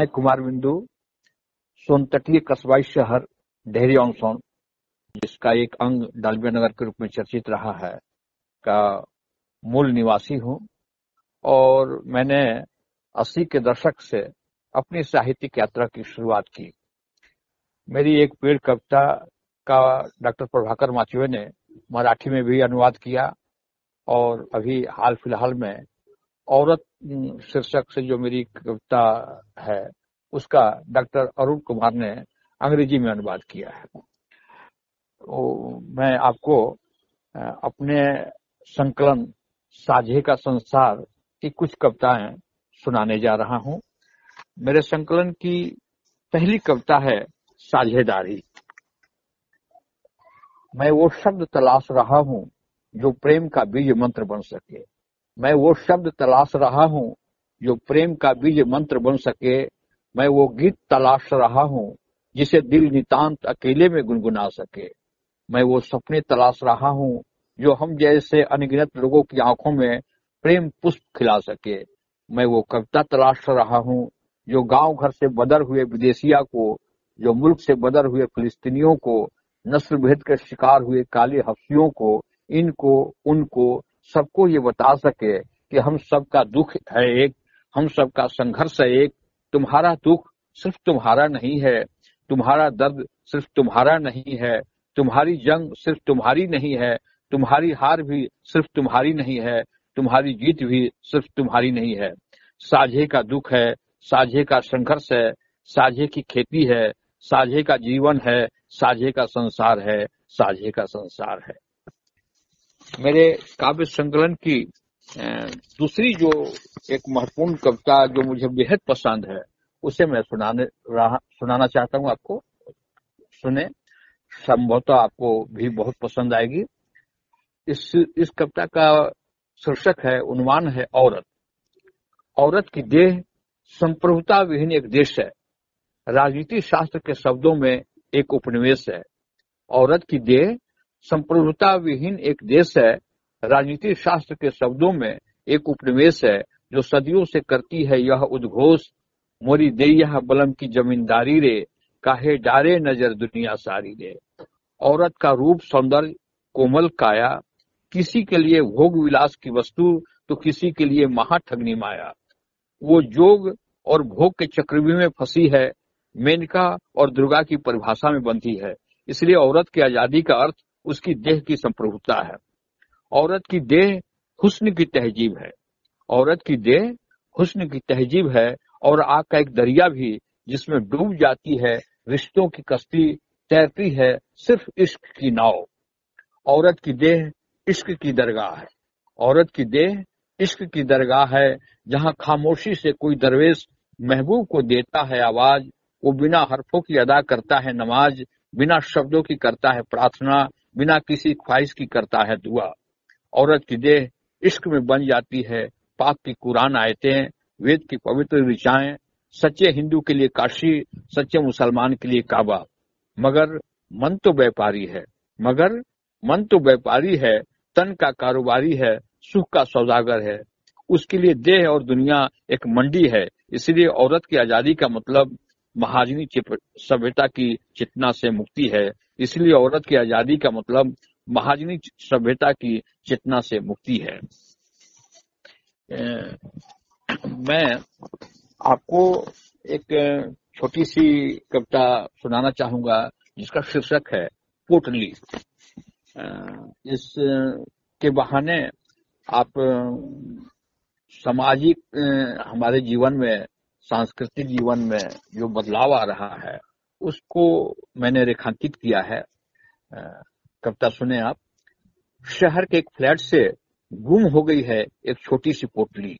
मैं कुमार बिंदु, सोनतटीय कस्बाई शहर, डेहरी ऑनसोन, जिसका एक अंग डालबिया नगर के रूप में चर्चित रहा है, का मूल निवासी हूँ। और मैंने अस्सी के दशक से अपनी साहित्यिक यात्रा की शुरुआत की। मेरी एक पेड़ कविता का डॉक्टर प्रभाकर माचुए ने मराठी में भी अनुवाद किया और अभी हाल फ़िलहाल में औरत शीर्षक से जो मेरी कविता है, उसका डॉक्टर अरुण कुमार ने अंग्रेज़ी में अनुवाद किया है। तो मैं आपको अपने संकलन, साझे का संसार की कुछ कविताएँ सुनाने जा रहा हूँ। मेरे संकलन की पहली कविता है साझेदारी। मैं वो शब्द तलाश रहा हूँ जो प्रेम का बीज मंत्र बन सके। मैं वो शब्द तलाश रहा हूँ जो प्रेम का बीज मंत्र बन सके। मैं वो गीत तलाश रहा हूँ जिसे दिल नितांत अकेले में गुनगुना सके। मैं वो सपने तलाश रहा हूँ जो हम जैसे अनगिनत लोगों की आँखों में प्रेम पुष्प खिला सके। मैं वो कविता तलाश रहा हूँ जो गाँव घर से बदर हुए विदेशिया को, जो मुल्क से बदर हुए फिलिस्तीनियों को, नस्ल भेद के शिकार हुए काले हफ्सियों को, इनको, उनको सबको ये बता सके कि हम सबका दुख है एक, हम सबका संघर्ष है एक। तुम्हारा दुख सिर्फ़ तुम्हारा नहीं है, तुम्हारा दर्द सिर्फ़ तुम्हारा नहीं है, तुम्हारी जंग सिर्फ़ तुम्हारी नहीं है, तुम्हारी हार भी सिर्फ़ तुम्हारी नहीं है, तुम्हारी जीत भी सिर्फ़ तुम्हारी नहीं है। साझे का दुख है, साझे का संघर्ष है, साझे की खेती है, साझे का जीवन है, साझे का संसार है, साझे का संसार है। मेरे काव्य संकलन की दूसरी जो एक महत्वपूर्ण कविता जो मुझे बेहद पसंद है, उसे मैं सुनाने रहा, सुनाना चाहता हूँ आपको। सुने, संभवतः आपको भी बहुत पसंद आएगी। इस इस कविता का शीर्षक है उन्वान है औरत। औरत की देह संप्रभुता विहीन एक देश है। राजनीति शास्त्र के शब्दों में एक उपनिवेश है। औरत की देह संप्रभुता विहीन एक देश है। राजनीति शास्त्र के शब्दों में एक उपनिवेश है जो सदियों से करती है यह उद्घोष। मोरी देया बलम की जमींदारी रे, काहे डारे नज़र दुनिया सारी रे। औरत का रूप सौंदर्य, कोमल काया, किसी के लिए भोग विलास की वस्तु तो किसी के लिए महाठग्नि माया। वो जोग और भोग के चक्रव्यूह में फंसी है, मेनका और दुर्गा की परिभाषा में बनती है। इसलिए औरत की आज़ादी का अर्थ उसकी देह की संप्रभुता है। औरत की देह हुस्न की तहजीब है। औरत की देह हुस्न की तहजीब है और आग का एक दरिया भी जिसमें डूब जाती है, रिश्तों की कश्ती तैरती है सिर्फ़ इश्क की नाव। औरत की देह इश्क की दरगाह है। औरत की देह इश्क की दरगाह है जहाँ खामोशी से कोई दरवेश महबूब को देता है आवाज़, वो बिना हरफों की अदा करता है नमाज़, बिना शब्दों की करता है प्रार्थना बिना किसी ख्वाहिश की करता है दुआ। औरत की देह इश्क में बन जाती है। पाक की कुरान आयतें, वेद की पवित्र ऋचाएँ, सच्चे हिंदू के लिए काशी, सच्चे मुसलमान के लिए काबा। मगर मन तो व्यापारी है। मगर मन तो व्यापारी है, तन का कारोबारी है, सुख का सौदागर है। उसके लिए देह और दुनिया एक मंडी है। इसलिए औरत की आज़ादी का मतलब महाजनी सभ्यता की चेतना से मुक्ति है। इसलिए औरत की आज़ादी का मतलब महाजनी सभ्यता की चेतना से मुक्ति है। मैं आपको एक छोटी सी कविता सुनाना चाहूँगा, जिसका शीर्षक है पोटली। इस के बहाने आप, सामाजिक हमारे जीवन में सांस्कृतिक जीवन में जो बदलाव आ रहा है, उसको मैंने रेखांकित किया है। कविता सुने आप। शहर के एक फ्लैट से गुम हो गई है एक छोटी सी पोटली।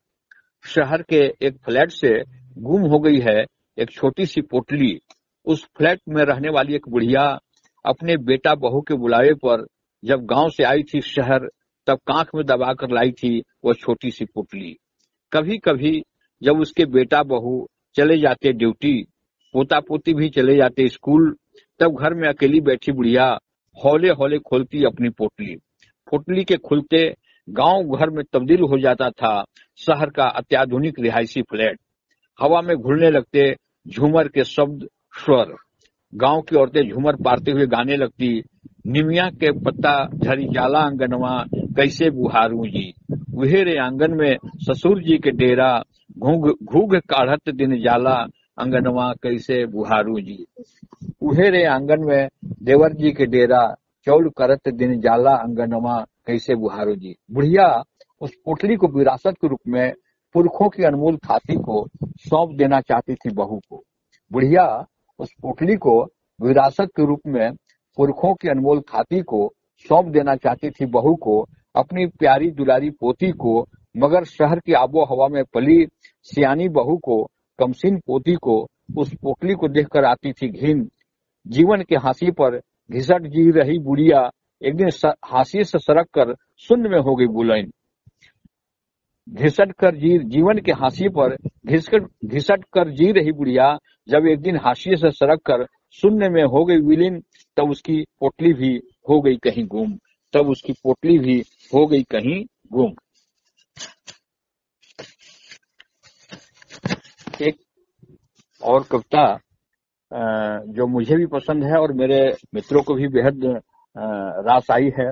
शहर के एक फ्लैट से गुम हो गई है एक छोटी सी पोटली। उस फ्लैट में रहने वाली एक बुढ़िया अपने बेटा बहू के बुलावे पर जब गाँव से आई थी शहर, तब कांख में दबाकर लाई थी वो छोटी सी पोटली। कभी कभी जब उसके बेटा बहू चले जाते ड्यूटी पोता पोती भी चले जाते स्कूल, तब घर में अकेली बैठी बुढ़िया हौले हौले खोलती अपनी पोटली। पोटली के खुलते गाँव घर में तब्दील हो जाता था, शहर का अत्याधुनिक रिहायशी फ्लैट। हवा में घुलने लगते झूमर के शब्द स्वर। गाँव की औरतें झूमर पारते हुए गाने लगती, निमिया के पत्ता झरी जाला आंगनवा, कैसे बुहारू जी। उहेरे आँगन में ससुर जी के डेरा घूघ घूघ काढ़त दिन जाला, अंगनवा कैसे बुहारू जी। उहेरे आँगन में देवर जी के डेरा चौल करत दिन जाला, अंगनवा कैसे बुहारू जी। बुढ़िया उस पोटली को विरासत के रूप में पुरखों की अनमोल खाती को सौंप देना चाहती थी बहू को। बुढ़िया उस पोटली को विरासत के रूप में पुरखों की अनमोल खाती को सौंप देना चाहती थी बहू को। अपनी प्यारी दुलारी पोती को मगर शहर की आबो हवा में पली सियानी बहू को, कमसिन पोती को, उस पोटली को देखकर आती थी घिन। जीवन के हांसी पर घिसट जी रही बुढ़िया एक दिन हांसी से सरक कर शून्य में हो गई बुलैन। घिसट कर जी, जीवन के हांसी पर घिसट घिसट कर जी रही बुढ़िया जब एक दिन हाशिए से सड़क कर शून्य में हो गई विलीन, तब उसकी पोटली भी हो गई कहीं गुम। तब उसकी पोटली भी हो गई कहीं गुम। एक और कविता जो मुझे भी पसंद है और मेरे मित्रों को भी बेहद रास आई है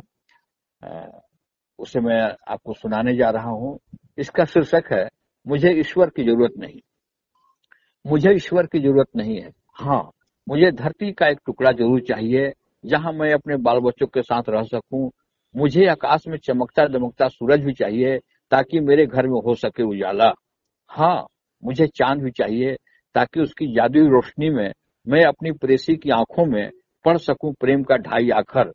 उसे मैं आपको सुनाने जा रहा हूँ। इसका शीर्षक है, मुझे ईश्वर की ज़रूरत नहीं। मुझे ईश्वर की ज़रूरत नहीं है। हाँ मुझे धरती का एक टुकड़ा ज़रूर चाहिए, जहाँ मैं अपने बाल बच्चों के साथ रह सकूँ। मुझे आकाश में चमकता दमकता सूरज भी चाहिए, ताकि मेरे घर में हो सके उजाला। हाँ मुझे चाँद भी चाहिए ताकि उसकी जादुई रोशनी में मैं अपनी प्रेसी की आँखों में पढ़ सकूँ प्रेम का ढाई आखर।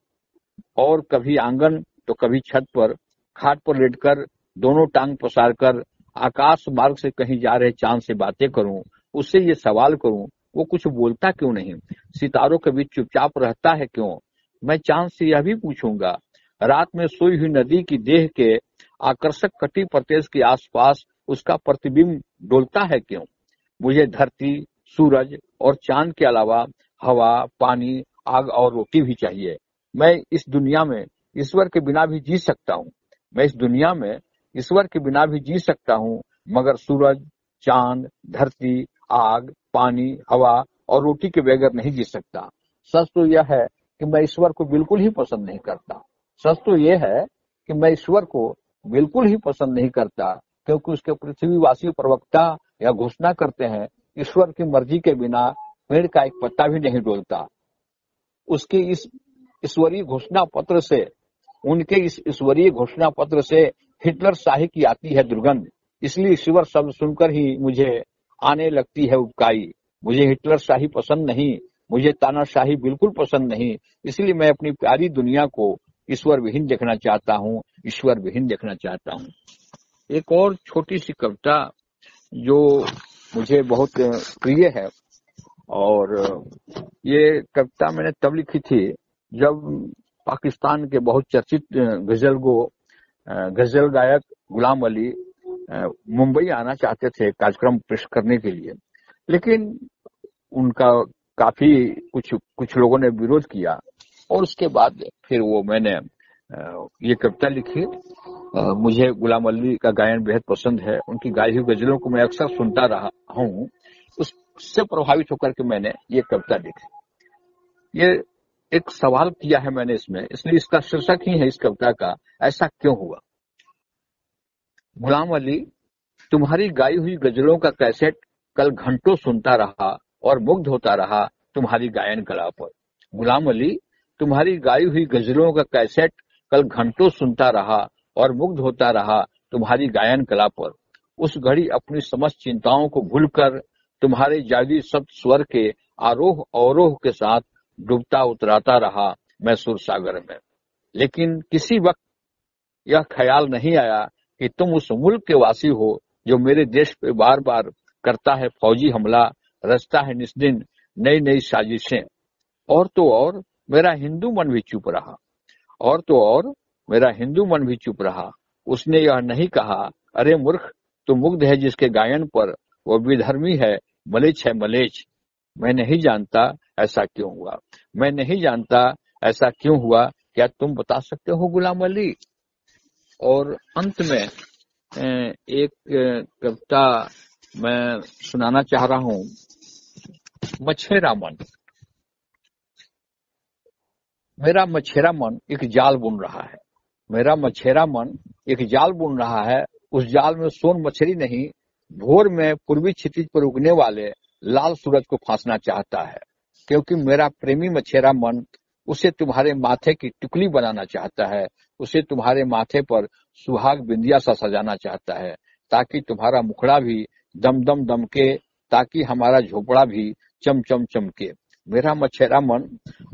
और कभी आँगन तो कभी छत पर, खाट पर लेटकर, दोनों टांग पसार कर आकाश मार्ग से कहीं जा रहे चाँद से बातें करूँ, उससे ये सवाल करूँ, वो कुछ बोलता क्यों नहीं? सितारों के बीच चुपचाप रहता है क्यों? मैं चाँद से यह भी पूछूँगा, रात में सोई हुई नदी की देह के आकर्षक कटी प्रदेश के आसपास उसका प्रतिबिंब डोलता है क्यों? मुझे धरती, सूरज और चाँद के अलावा हवा, पानी, आग और रोटी भी चाहिए। मैं इस दुनिया में ईश्वर के बिना भी जी सकता हूँ। मैं इस दुनिया में ईश्वर के बिना भी जी सकता हूँ, मगर सूरज, चाँद, धरती, आग, पानी, हवा और रोटी के बगैर नहीं जी सकता। सच तो यह है कि मैं ईश्वर को बिल्कुल ही पसंद नहीं करता। सच तो यह है कि मैं ईश्वर को बिल्कुल ही पसंद नहीं करता। क्योंकि उसके पृथ्वीवासी प्रवक्ता या घोषणा करते हैं, ईश्वर की मर्ज़ी के बिना पेड़ का एक पत्ता भी नहीं डोलता। उसके इस ईश्वरीय घोषणा पत्र से, उनके इस ईश्वरीय घोषणा पत्र से हिटलर शाही की आती है दुर्गंध। इसलिए ईश्वर शब्द सुनकर ही मुझे आने लगती है उपकाई मुझे हिटलर शाही पसंद नहीं, मुझे तानाशाही बिल्कुल पसंद नहीं। इसलिए मैं अपनी प्यारी दुनिया को ईश्वर विहीन देखना चाहता हूँ, ईश्वर विहीन देखना चाहता हूँ। एक और छोटी सी कविता जो मुझे बहुत प्रिय है और ये कविता मैंने तब लिखी थी जब पाकिस्तान के बहुत चर्चित गज़ल गो गज़ल गायक गुलाम अली, मुंबई आना चाहते थे कार्यक्रम पेश करने के लिए। लेकिन उनका काफ़ी कुछ कुछ लोगों ने विरोध किया और उसके बाद फिर वो मैंने ये कविता लिखी। मुझे गुलाम अली का गायन बेहद पसंद है। उनकी गाई हुई गजलों को मैं अक्सर सुनता रहा हूँ। उससे प्रभावित होकर के मैंने ये कविता लिखी। ये एक सवाल किया है मैंने इसमें। इसलिए इसका शीर्षक ही है इस कविता का। ऐसा क्यों हुआ? गुलाम अली तुम्हारी गाई हुई गजलों का कैसेट कल घंटों सुनता रहा और मुग्ध होता रहा तुम्हारी गायन कला पर। गुलाम अली तुम्हारी गाई हुई गजलों का कैसेट कल घंटों सुनता रहा और मुग्ध होता रहा, तुम्हारी गायन कला पर। उस घड़ी अपनी समस्त चिंताओं को भूलकर तुम्हारे जादी शब्द स्वर के आरोह अवरोह के साथ डूबता उतराता रहा मैं सुर सागर में। लेकिन किसी वक्त यह ख्याल नहीं आया कि तुम उस मुल्क के वासी हो जो मेरे देश पे बार बार करता है फौजी हमला, रचता है निस्दिन नई नई साजिशें। और तो और, मेरा हिंदू मन भी चुप रहा। और तो और मेरा हिंदू मन भी चुप रहा। उसने यह नहीं कहा, अरे मूर्ख, तू मुग्ध है जिसके गायन पर। वो विधर्मी है, मलेच है मलेच। मैं नहीं जानता ऐसा क्यों हुआ। मैं नहीं जानता ऐसा क्यों हुआ। क्या तुम बता सकते हो गुलाम अली? और अंत में एक कविता मैं सुनाना चाह रहा हूँ। मछेरा मन। मेरा मछेरा मन एक जाल बुन रहा है। मेरा मछेरा मन एक जाल बुन रहा है। उस जाल में सोन मछली नहीं, भोर में पूर्वी क्षितिज पर उगने वाले लाल सूरज को फांसना चाहता है, क्योंकि मेरा प्रेमी मछेरा मन उसे तुम्हारे माथे की टुकली बनाना चाहता है। उसे तुम्हारे माथे पर सुहाग बिंदिया सा सजाना चाहता है, ताकि तुम्हारा मुखड़ा भी दम दम दमके, ताकि हमारा झोपड़ा भी चम चम चमके। मेरा मछेरा मन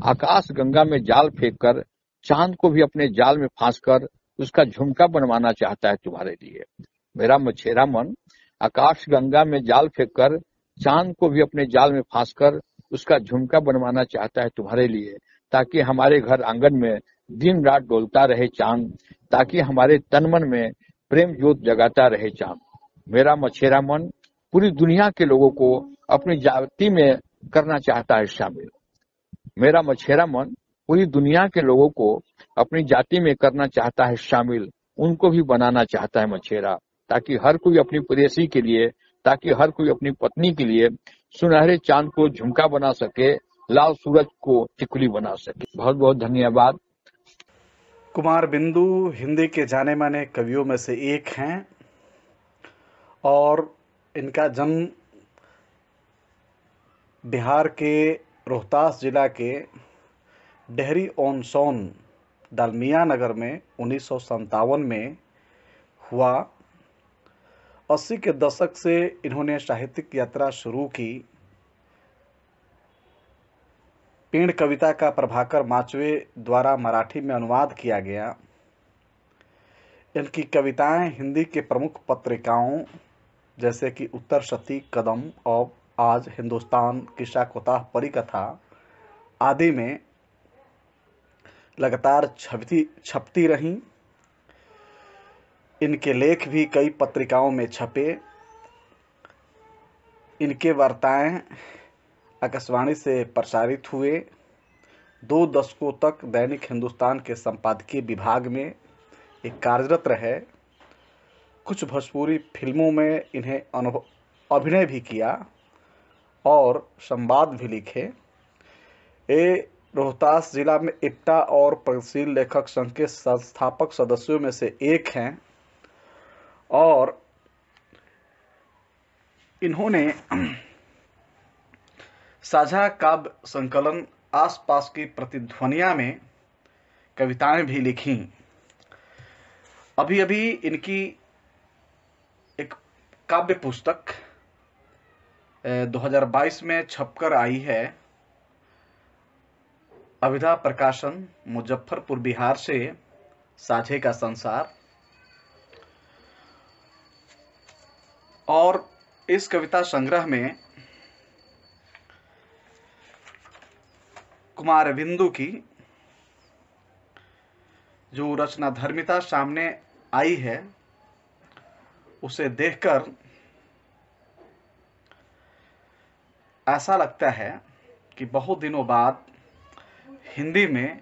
आकाश गंगा में जाल फेंक कर चाँद को भी अपने जाल में फांस कर उसका झुमका बनवाना चाहता है तुम्हारे लिए। मेरा मछेरा मन आकाश गंगा में जाल फेंक कर चाँद को भी अपने जाल में फांस कर उसका झुमका बनवाना चाहता है तुम्हारे लिए, ताकि हमारे घर आँगन में दिन रात डोलता रहे चाँद, ताकि हमारे तन मन में प्रेम ज्योत जगाता रहे चाँद। मेरा मछेरा मन पूरी दुनिया के लोगों को अपनी जाति में करना चाहता है शामिल। मेरा मछेरा मन पूरी दुनिया के लोगों को अपनी जाति में करना चाहता है शामिल। उनको भी बनाना चाहता है मछेरा, ताकि हर कोई अपनी प्रेसी के लिए, ताकि हर कोई अपनी पत्नी के लिए सुनहरे चाँद को झुमका बना सके, लाल सूरज को टिकुली बना सके। बहुत बहुत धन्यवाद। कुमार बिंदु, हिंदी के जाने माने कवियों में से एक हैं, और इनका जन्म बिहार के रोहतास जिला के डेहरी ऑन सोन डालमिया नगर में उन्नीस सौ सत्तावन में हुआ। अस्सी के दशक से इन्होंने साहित्यिक यात्रा शुरू की। पेड़ कविता का प्रभाकर माचवे द्वारा मराठी में अनुवाद किया गया। इनकी कविताएँ हिंदी के प्रमुख पत्रिकाओं जैसे कि उत्तर सती, कदम और आज हिंदुस्तान किस्सा कोताह परिकथा आदि में लगातार छपती छपती रहीं। इनके लेख भी कई पत्रिकाओं में छपे। इनके वार्ताएँ आकाशवाणी से प्रसारित हुए। दो दशकों तक दैनिक हिंदुस्तान के संपादकीय विभाग में एक कार्यरत रहे। कुछ भोजपुरी फ़िल्मों में इन्हें अनुभव, अभिनय भी किया। और संवाद भी लिखे। ये रोहतास जिला में इट्टा और प्रगतिशील लेखक संघ के संस्थापक सदस्यों में से एक हैं और इन्होंने साझा काव्य संकलन आसपास की प्रतिध्वनिया में कविताएँ भी लिखी। अभी अभी इनकी एक काव्य पुस्तक 2022 में छपकर आई है अविधा प्रकाशन मुजफ्फरपुर बिहार से साझे का संसार। और इस कविता संग्रह में कुमार बिंदु की जो रचना धर्मिता सामने आई है, उसे देखकर ऐसा लगता है कि बहुत दिनों बाद हिंदी में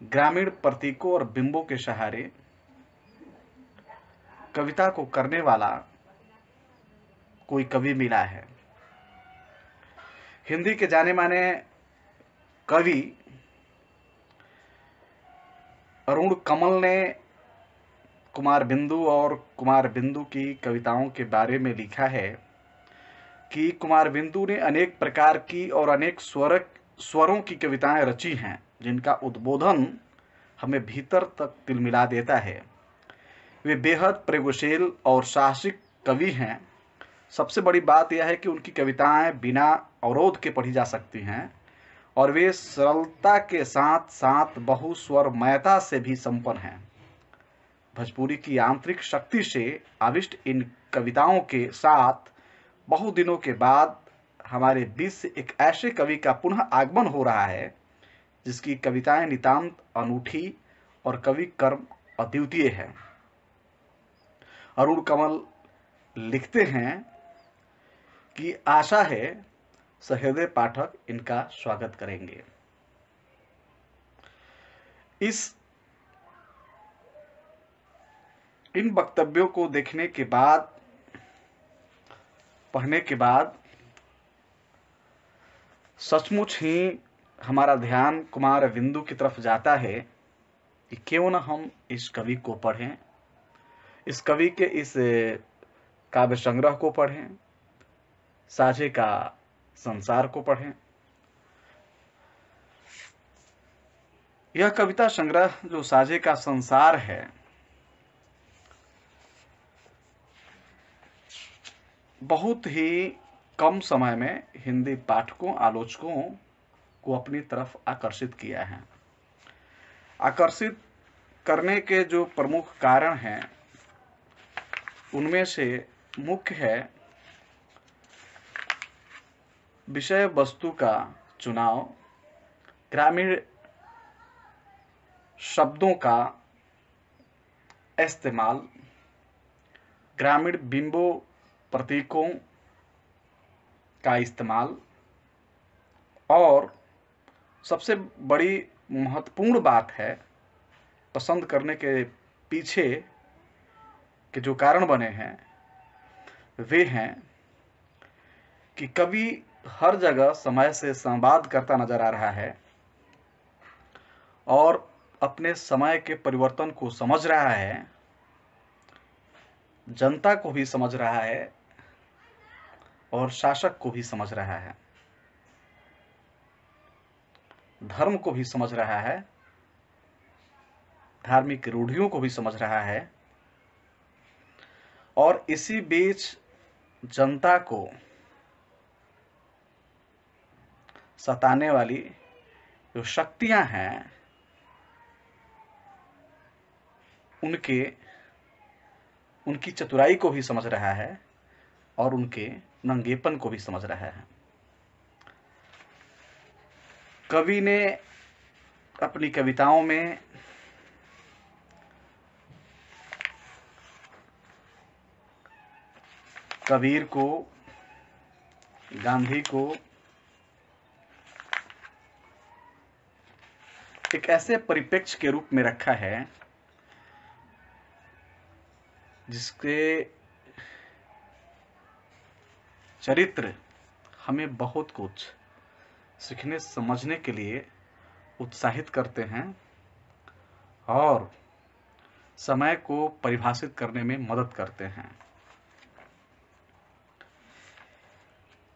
ग्रामीण प्रतीकों और बिंबों के सहारे कविता को करने वाला कोई कवि मिला है। हिंदी के जाने माने कवि अरुण कमल ने कुमार बिंदु और कुमार बिंदु की कविताओं के बारे में लिखा है। कि कुमार बिंदु ने अनेक प्रकार की और अनेक स्वर, स्वरों की कविताएँ रची हैं, जिनका उद्बोधन हमें भीतर तक तिलमिला देता है। वे बेहद प्रयोगशील और साहसिक कवि हैं। सबसे बड़ी बात यह है कि उनकी कविताएँ बिना अवरोध के पढ़ी जा सकती हैं, और वे सरलता के साथ साथ बहुस्वरमयता से भी संपन्न हैं। भोजपुरी की आंतरिक शक्ति से आविष्ट इन कविताओं के साथ बहुत दिनों के बाद हमारे बीच से एक ऐसे कवि का पुनः आगमन हो रहा है, जिसकी कविताएँ नितांत अनूठी और कवि कर्म अद्वितीय है। अरुण कमल लिखते हैं कि आशा है सहृदय पाठक इनका स्वागत करेंगे। इस इन वक्तव्यों को देखने के बाद पढ़ने के बाद सचमुच ही हमारा ध्यान कुमार बिंदु की तरफ़ जाता है कि क्यों न हम इस कवि को पढ़ें, इस कवि के इस काव्य संग्रह को पढ़ें, साझे का संसार को पढ़ें। यह कविता संग्रह, जो साझे का संसार है बहुत ही कम समय में हिंदी पाठकों, आलोचकों को अपनी तरफ़ आकर्षित किया है। आकर्षित करने के जो प्रमुख कारण हैं, उनमें से मुख्य है विषय वस्तु का चुनाव, ग्रामीण शब्दों का इस्तेमाल, ग्रामीण बिंबों प्रतीकों का इस्तेमाल और सबसे बड़ी महत्वपूर्ण बात है पसंद करने के पीछे के जो कारण बने हैं, वे हैं कि कवि हर जगह समय से संवाद करता नज़र आ रहा है और अपने समय के परिवर्तन को समझ रहा है, जनता को भी समझ रहा है और शासक को भी समझ रहा है। धर्म को भी समझ रहा है। धार्मिक रूढ़ियों को भी समझ रहा है। और इसी बीच जनता को सताने वाली जो शक्तियाँ हैं, उनके, उनकी चतुराई को भी समझ रहा है और उनके नंगेपन को भी समझ रहा है। कवि ने अपनी कविताओं में कबीर को, गांधी को एक ऐसे परिप्रेक्ष्य के रूप में रखा है जिसके चरित्र हमें बहुत कुछ सीखने, समझने के लिए उत्साहित करते हैं और समय को परिभाषित करने में मदद करते हैं।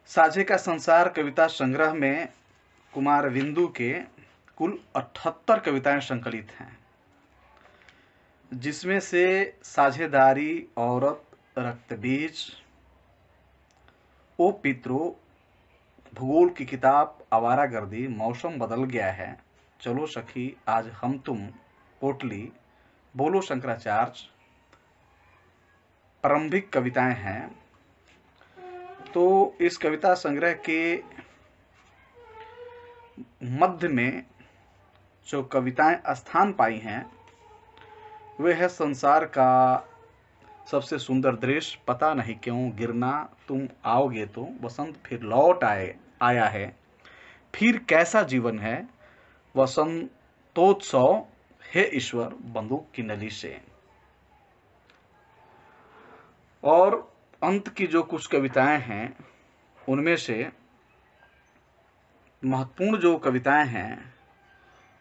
साझे का संसार कविता संग्रह में कुमार बिंदु के कुल 78 कविताएँ संकलित हैं, जिसमें से साझेदारी, औरत, रक्तबीज ओ पित्रो भूगोल की किताब आवारा गर्दी मौसम बदल गया है। चलो सखी, आज हम तुम, पोटली, बोलो शंकराचार्य, प्रारंभिक कविताएँ हैं। तो इस कविता संग्रह के मध्य में जो कविताएँ स्थान पाई हैं, वे है संसार का सबसे सुंदर दृश्य, पता नहीं क्यों गिरना, तुम आओगे तो वसंत फिर लौट आए, आया है। फिर कैसा जीवन है? वसंतोत्सव, हे ईश्वर, बंदूक की नली से। और अंत की जो कुछ कविताएँ हैं, उनमें से महत्वपूर्ण जो कविताएँ हैं,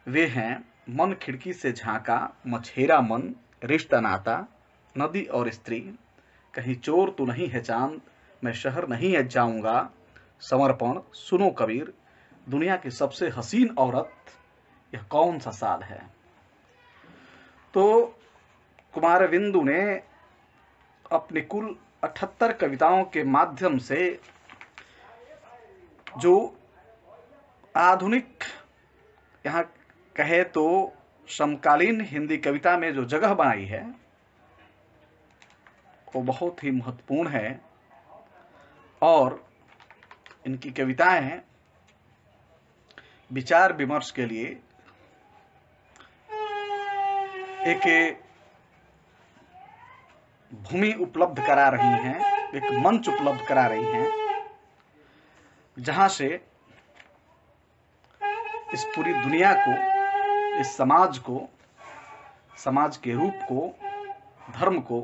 वे हैं, मन खिड़की से झांका, मछेरा मन, रिश्ता नाता नदी और स्त्री, कहीं चोर तो नहीं है चाँद, मैं शहर नहीं है जाऊँगा। समर्पण सुनो कबीर, दुनिया की सबसे हसीन औरत, यह कौन सा साल है? तो कुमार बिंदु ने अपनी कुल 78 कविताओं के माध्यम से जो आधुनिक, यहाँ कहे तो समकालीन हिंदी कविता में जो जगह बनाई है वो बहुत ही महत्वपूर्ण है और इनकी कविताएँ विचार विमर्श के लिए एक भूमि उपलब्ध करा रही हैं, एक मंच उपलब्ध करा रही हैं, जहाँ से इस पूरी दुनिया को, इस समाज को, समाज के रूप को, धर्म को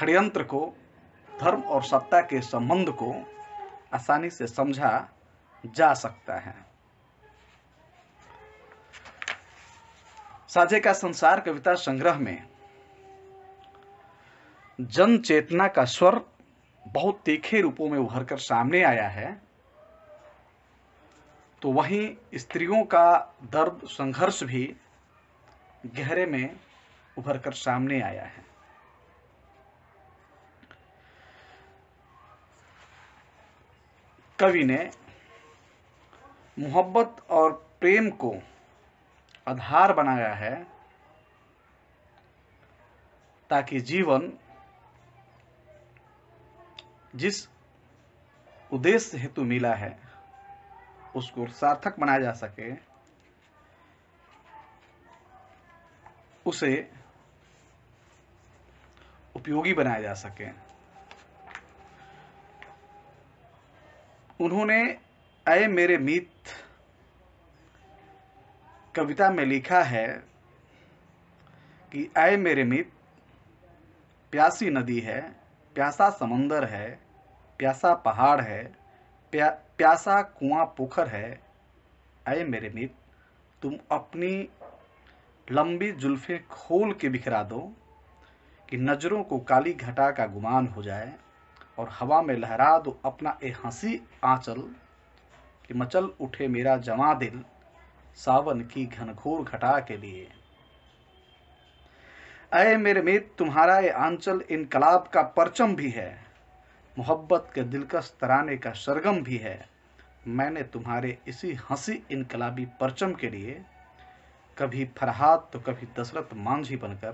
षड्यंत्र को, धर्म और सत्ता के संबंध को आसानी से समझा जा सकता है। साझे का संसार कविता संग्रह में, जन चेतना का स्वर बहुत तीखे रूपों में उभर कर सामने आया है तो वहीं स्त्रियों का दर्द, संघर्ष भी गहरे में उभर कर सामने आया है। कवि ने मोहब्बत और प्रेम को आधार बनाया है ताकि जीवन जिस उद्देश्य हेतु मिला है, उसको सार्थक बनाया जा सके, उसे उपयोगी बनाया जा सके। उन्होंने अय मेरे मित कविता में लिखा है कि अय मेरे मित प्यासी नदी है प्यासा समंदर है प्यासा पहाड़ है प्या, प्यासा कुआँ पोखर है। अय मेरे मित तुम अपनी लंबी जुल्फे खोल के बिखरा दो कि नज़रों को काली घटा का गुमान हो जाए। और हवा में लहरा दो अपना ए हँसी आंचल कि मचल उठे मेरा जमा दिल सावन की घनघोर घटा के लिए। अय मेरे मित, तुम्हारा ये आंचल इनकलाब का परचम भी है। मोहब्बत के दिलकश तराने का सरगम भी है। मैंने तुम्हारे इसी हँसी इनकलाबी परचम के लिए कभी फरहाद तो कभी दशरथ मांझी बनकर,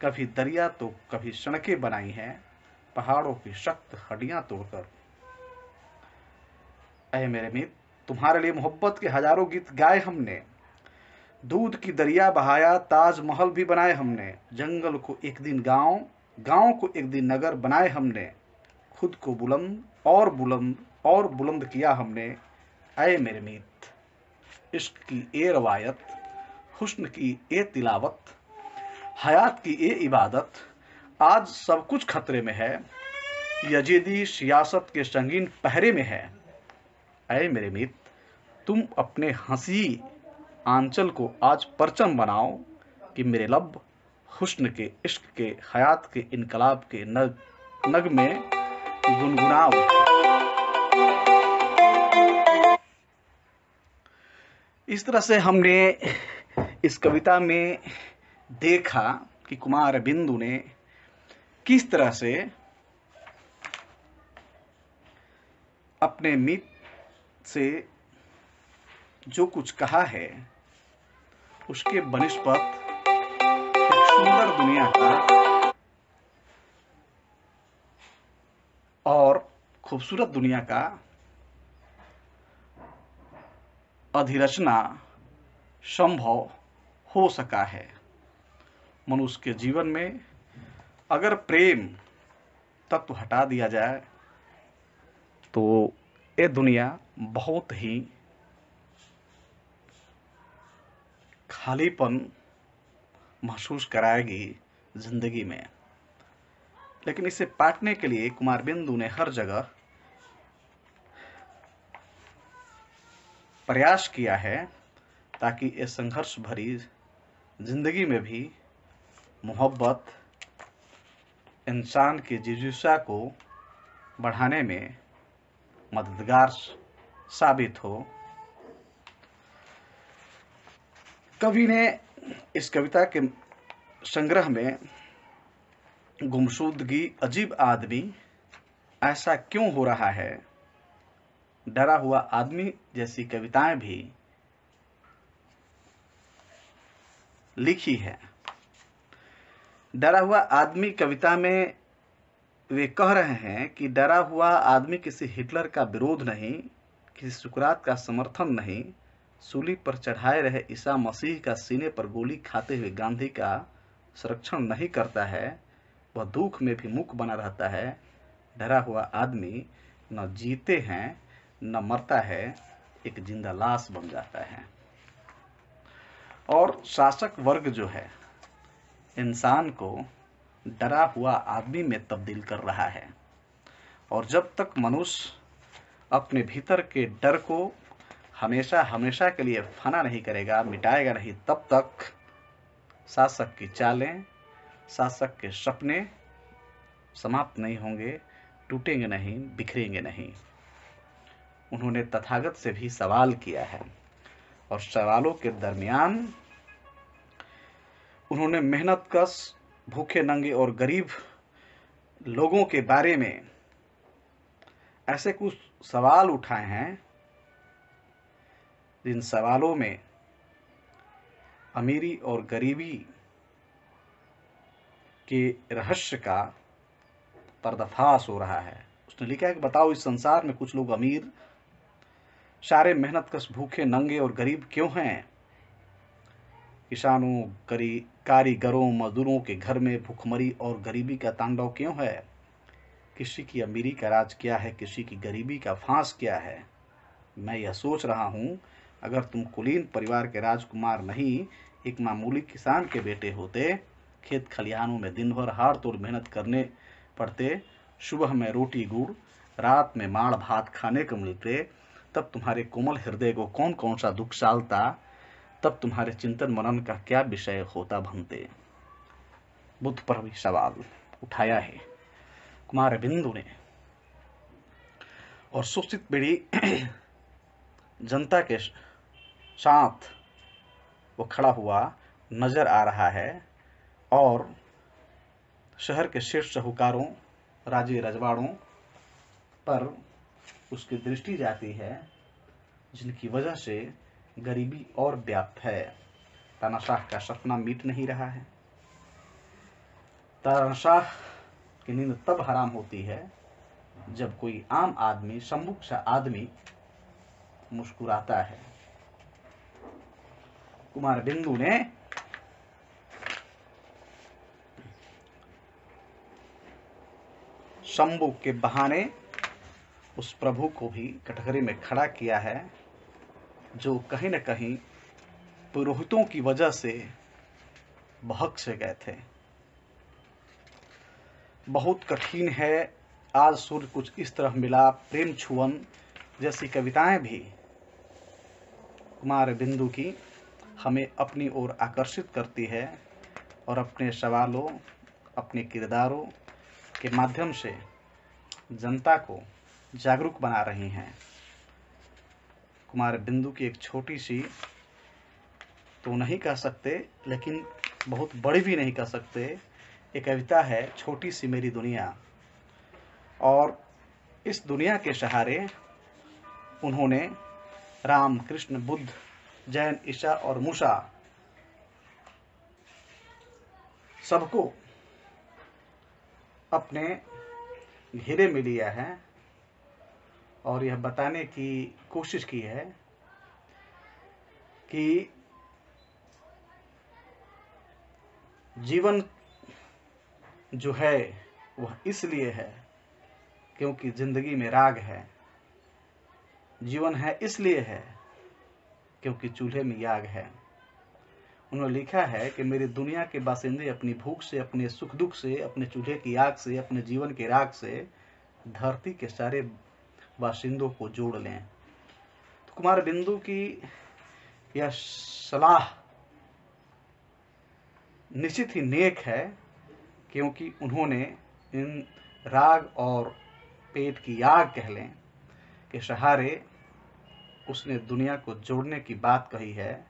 कभी दरिया तो कभी सड़कें बनाई हैं। पहाड़ों की सख्त हड्डियाँ तोड़कर। अय मेरे मित, तुम्हारे लिए मोहब्बत के हज़ारों गीत गाए हमने। दूध की दरिया बहाया, ताजमहल भी बनाए हमने। जंगल को एक दिन गाँव गाँव को एक दिन नगर बनाए हमने। खुद को बुलंद, और बुलंद और बुलंद किया हमने। अय मेरे मीत, इश्क की ए रवायत, हुस्न की ए तिलावत, हयात की ए इबादत आज सब कुछ खतरे में है। यजीदी सियासत के संगीन पहरे में है। अय मेरे मित, तुम अपने हँसी आंचल को आज परचम बनाओ कि मेरे लब हुस्न के इश्क के, हयात के इनकलाब के नग नग में गुनगुनाओ। इस तरह से हमने इस कविता में देखा कि कुमार बिंदु ने किस तरह से अपने मित से जो कुछ कहा है, उसके बनिष्पत एक सुंदर दुनिया का और खूबसूरत दुनिया का अधिरचना संभव हो सका है। मनुष्य के जीवन में अगर प्रेम तत्व हटा दिया जाए तो ये दुनिया बहुत ही खालीपन महसूस कराएगी ज़िंदगी में। लेकिन इसे पाटने के लिए कुमार बिंदु ने हर जगह प्रयास किया है ताकि ये संघर्ष भरी ज़िंदगी में भी मोहब्बत इंसान की जिज्ञासा को बढ़ाने में मददगार साबित हो। कवि ने इस कविता के संग्रह में गुमशुदगी, अजीब आदमी, ऐसा क्यों हो रहा है? डरा हुआ आदमी जैसी कविताएँ भी लिखी है। डरा हुआ आदमी कविता में वे कह रहे हैं कि डरा हुआ आदमी किसी हिटलर का विरोध नहीं, किसी सुकरात का समर्थन नहीं, सूली पर चढ़ाए रहे ईसा मसीह का सीने पर गोली खाते हुए गांधी का संरक्षण नहीं करता है, वह दुख में भी मुख बना रहता है। डरा हुआ आदमी न जीते हैं, न मरता है, एक ज़िंदा लाश बन जाता है। और शासक वर्ग जो है इंसान को डरा हुआ आदमी में तब्दील कर रहा है। और जब तक मनुष्य अपने भीतर के डर को हमेशा हमेशा के लिए फना नहीं करेगा, मिटाएगा नहीं, तब तक शासक की चालें शासक के सपने समाप्त नहीं होंगे, टूटेंगे नहीं, बिखरेंगे नहीं। उन्होंने तथागत से भी सवाल किया है। और सवालों के दरमियान उन्होंने मेहनत कश भूखे नंगे और गरीब लोगों के बारे में ऐसे कुछ सवाल उठाए हैं, जिन सवालों में अमीरी और गरीबी के रहस्य का पर्दाफाश हो रहा है। उसने लिखा है कि बताओ, इस संसार में कुछ लोग अमीर, सारे मेहनत कश भूखे, नंगे और गरीब क्यों हैं? किसानों, करी, कारीगरों, मजदूरों के घर में भूखमरी और गरीबी का तांडव क्यों है? किसी की अमीरी का राज क्या है? किसी की गरीबी का फांस क्या है? मैं यह सोच रहा हूँ, अगर तुम कुलीन परिवार के राजकुमार नहीं, एक मामूली किसान के बेटे होते, खेत खलिहानों में दिन भर हार तोड़ मेहनत करने पड़ते, सुबह में रोटी गुड़, रात में माड़ भात खाने को मिलते, तब तुम्हारे कोमल हृदय को कौन कौन सा दुख सालता तब तुम्हारे चिंतन मनन का क्या विषय होता भनते बुद्ध पर भी सवाल उठाया है। कुमार बिंदु ने। और शोषित पीढ़ी जनता के साथ वो खड़ा हुआ नज़र आ रहा है और शहर के शीर्ष साहूकारों, राजे रजवाड़ों पर उसकी दृष्टि जाती है, जिनकी वजह से गरीबी और व्याप्त है। तानाशाह का सपना मिट नहीं रहा है। तानाशाह की नींद तब हराम होती है जब कोई आम आदमी, सम्मुख सा आदमी मुस्कुराता है। कुमार बिंदु ने शंभु के बहाने उस प्रभु को भी कटघरे में खड़ा किया है। जो कहीं न कहीं पुरोहितों की वजह से बहक से गए थे। बहुत कठिन है, आज सूर्य कुछ इस तरह मिला प्रेम छुअन जैसी कविताएँ भी। कुमार बिंदु की हमें अपनी ओर आकर्षित करती है और अपने सवालों, अपने किरदारों के माध्यम से जनता को जागरूक बना रही हैं। कुमार बिंदु की एक छोटी सी तो नहीं कह सकते, लेकिन बहुत बड़ी भी नहीं कह सकते। एक कविता है, छोटी सी मेरी दुनिया। और इस दुनिया के सहारे उन्होंने राम कृष्ण बुद्ध, जैन ईशा और मूसा सबको अपने घेरे में लिया है। और यह बताने की कोशिश की है कि जीवन जो है, वह इसलिए है क्योंकि ज़िंदगी में राग है। जीवन है इसलिए है क्योंकि चूल्हे में याग है। उन्होंने लिखा है कि मेरी दुनिया के बासिंदे अपनी भूख से, अपने सुख दुख से, अपने चूल्हे की आग से, अपने जीवन के राग से, धरती के सारे बासिंदों को जोड़ लें। तो कुमार बिंदु की यह सलाह निश्चित ही नेक है, क्योंकि उन्होंने इन राग और पेट की आग कह लें। के सहारे उसने दुनिया को जोड़ने की बात कही है।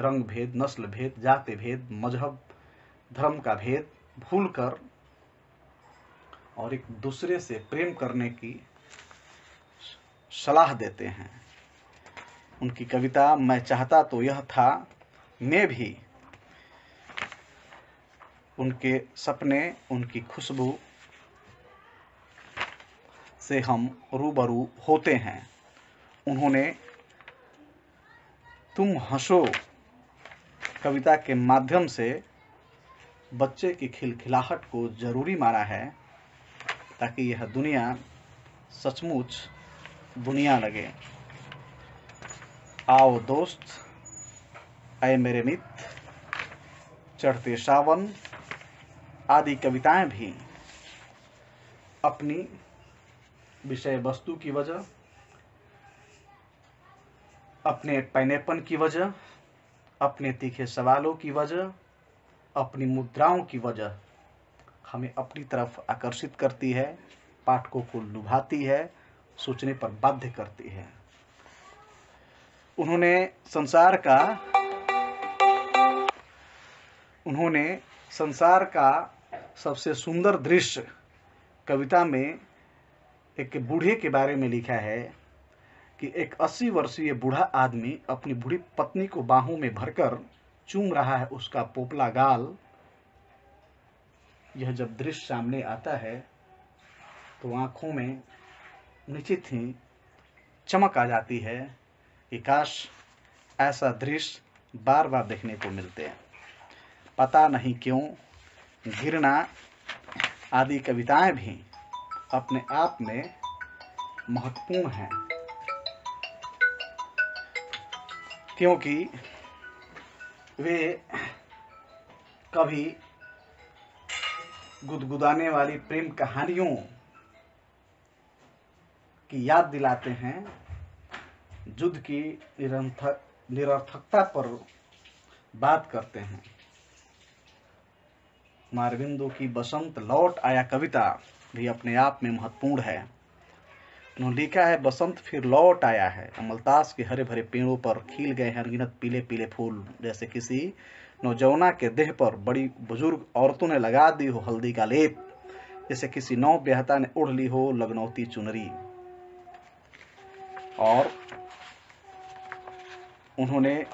रंग भेद, नस्ल भेद, जाति भेद, मज़हब, धर्म का भेद भूलकर और एक दूसरे से प्रेम करने की सलाह देते हैं। उनकी कविता मैं चाहता तो यह था, मैं भी। उनके सपने, उनकी खुशबू से हम रूबरू होते हैं। उन्होंने तुम हंसो कविता के माध्यम से बच्चे की खिलखिलाहट को ज़रूरी माना है, ताकि यह दुनिया सचमुच दुनिया लगे। आओ दोस्त अय मेरे मित्र, चढ़ते सावन, आदि कविताएँ भी। अपनी विषय वस्तु की वजह, अपने पैनेपन की वजह, अपने तीखे सवालों की वजह, अपनी मुद्राओं की वजह हमें अपनी तरफ़ आकर्षित करती है, पाठकों को लुभाती है सोचने पर बाध्य करती है। उन्होंने संसार का, उन्होंने संसार का सबसे सुंदर दृश्य कविता में एक बूढ़े के बारे में लिखा है कि एक अस्सी वर्षीय बूढ़ा आदमी अपनी बूढ़ी पत्नी को बाहों में भरकर चूम रहा है उसका पोपला गाल। यह जब दृश्य सामने आता है तो आँखों में निश्चित ही चमक आ जाती है कि काश ऐसा दृश्य बार बार देखने को मिलते। हैं पता नहीं क्यों गिरना आदि कविताएँ भी अपने आप में महत्वपूर्ण हैं। क्योंकि वे कभी गुदगुदाने वाली प्रेम कहानियों की याद दिलाते हैं युद्ध की निरंथक निरर्थकता पर बात करते हैं। मारविंदो की बसंत लौट आया कविता, भी अपने आप में महत्वपूर्ण है। उन्होंने लिखा है, बसंत फिर लौट आया है। अमलतास के हरे भरे पेड़ों पर खिल गए हैं अनगिनत पीले पीले फूल, जैसे किसी नौजवाना के देह पर बड़ी बुज़ुर्ग औरतों ने लगा दी हो हल्दी का लेप, जैसे किसी नौ ब्याहता ने उड़ ली हो लगनौती चुनरी। और उन्होंने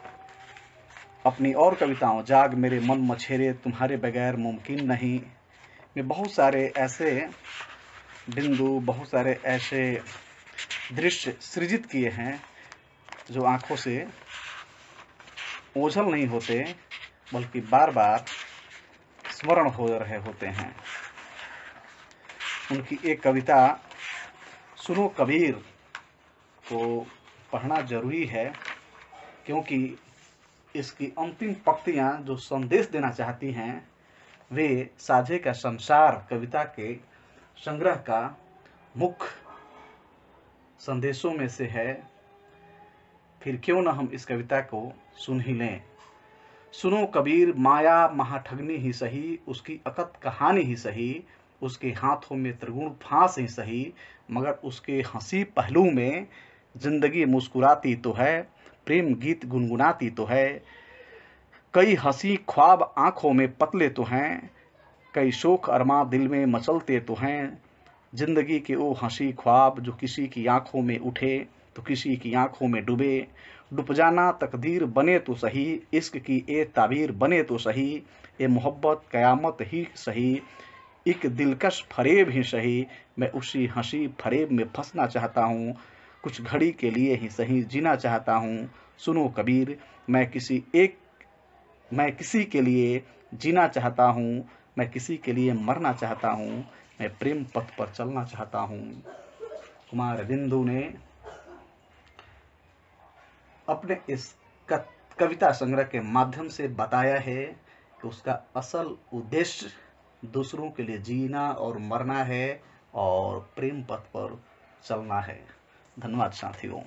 अपनी और कविताओं, जाग मेरे मन मछेरे, तुम्हारे बगैर मुमकिन नहीं। में बहुत सारे ऐसे बिंदु, बहुत सारे ऐसे दृश्य सृजित किए हैं जो आँखों से ओझल नहीं होते, बल्कि बार बार स्मरण हो रहे होते हैं। उनकी एक कविता, सुनो कबीर को पढ़ना ज़रूरी है, क्योंकि इसकी अंतिम पंक्तियाँ जो संदेश देना चाहती हैं, वे साझे का संसार, कविता के संग्रह का मुख्य संदेशों में से है। फिर क्यों न हम इस कविता को सुन ही लें। सुनो कबीर, माया महाठगनी ही सही, उसकी अकत कहानी ही सही, उसके हाथों में त्रिगुण फांस ही सही, मगर उसके हँसी पहलू में ज़िंदगी मुस्कुराती तो है, प्रेम गीत गुनगुनाती तो है। कई हँसी ख्वाब आँखों में पतले तो हैं, कई शोक अरमा दिल में मचलते तो हैं। ज़िंदगी के वो हँसी ख्वाब जो किसी की आँखों में उठे तो किसी की आँखों में डूबे। डूब जाना तकदीर बने तो सही, इश्क की ए ताबीर बने तो सही। ये मोहब्बत कयामत ही सही, एक दिलकश फरेब ही सही। मैं उसी हँसी फरेब में फंसना चाहता हूँ कुछ घड़ी के लिए ही सही जीना चाहता हूँ। सुनो कबीर, मैं किसी एक, मैं किसी के लिए जीना चाहता हूँ, मैं किसी के लिए मरना चाहता हूँ, मैं प्रेम पथ पर चलना चाहता हूँ। कुमार बिंदु ने अपने इस कविता संग्रह के माध्यम से बताया है कि उसका असल उद्देश्य दूसरों के लिए जीना और मरना है और प्रेम पथ पर चलना है। धन्यवाद साथियों।